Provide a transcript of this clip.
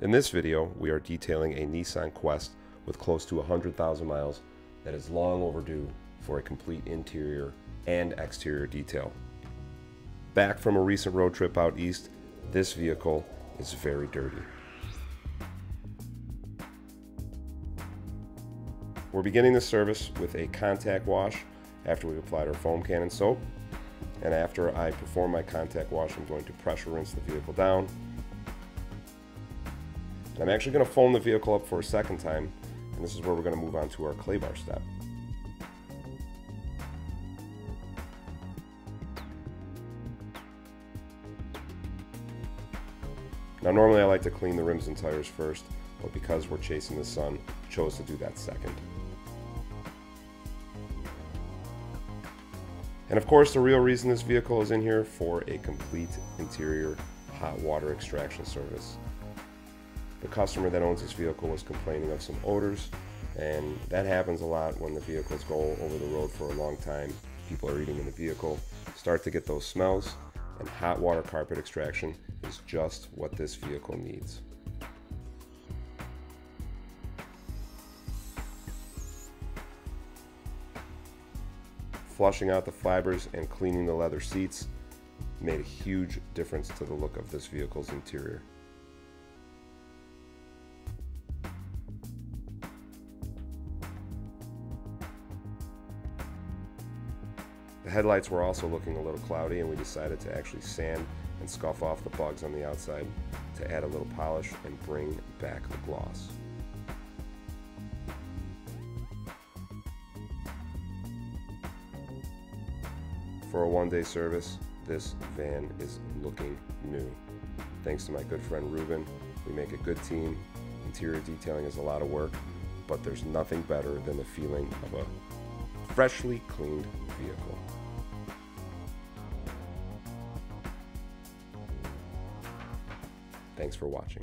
In this video, we are detailing a Nissan Quest with close to 100,000 miles that is long overdue for a complete interior and exterior detail. Back from a recent road trip out east, this vehicle is very dirty. We're beginning the service with a contact wash after we've applied our foam cannon soap. And after I perform my contact wash, I'm going to pressure rinse the vehicle down. I'm actually going to foam the vehicle up for a second time, and this is where we're going to move on to our clay bar step. Now normally I like to clean the rims and tires first, but because we're chasing the sun, I chose to do that second. And of course, the real reason this vehicle is in here for a complete interior hot water extraction service. The customer that owns this vehicle was complaining of some odors, and that happens a lot when the vehicles go over the road for a long time. People are eating in the vehicle, start to get those smells, and hot water carpet extraction is just what this vehicle needs. flushing out the fibers and cleaning the leather seats made a huge difference to the look of this vehicle's interior. The headlights were also looking a little cloudy and we decided to actually sand and scuff off the bugs on the outside to add a little polish and bring back the gloss. For a one day service, this van is looking new. Thanks to my good friend Ruben, we make a good team. Interior detailing is a lot of work, but there's nothing better than the feeling of a freshly cleaned vehicle. Thanks for watching.